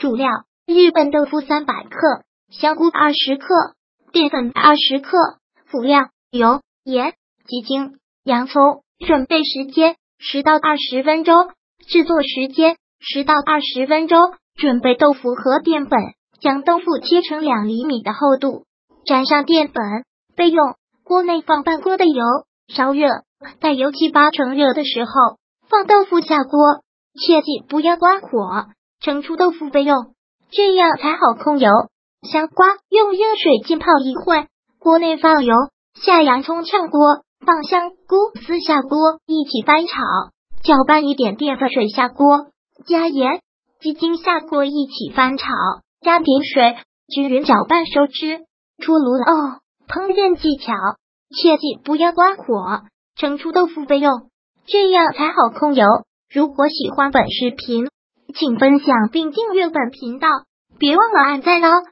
主料：日本豆腐三百克，香菇二十克，淀粉二十克。辅料：油、盐、鸡精、洋葱。准备时间：十到二十分钟。制作时间：十到二十分钟。准备豆腐和淀粉，将豆腐切成两厘米的厚度，沾上淀粉。备用：锅内放半锅的油，烧热，待油七八成热的时候，放豆腐下锅，切记不要关火。盛出豆腐备用，这样才好控油。香瓜用热水浸泡一会，锅内放油，下洋葱炝锅，放香菇丝下锅，一起翻炒，搅拌一点淀粉水下锅，加盐、鸡精下锅一起翻炒，加点水，均匀搅拌收汁。出炉了哦。烹饪技巧，切记不要关火。盛出豆腐备用，这样才好控油。如果喜欢本视频，请分享并订阅本频道，别忘了按赞哦。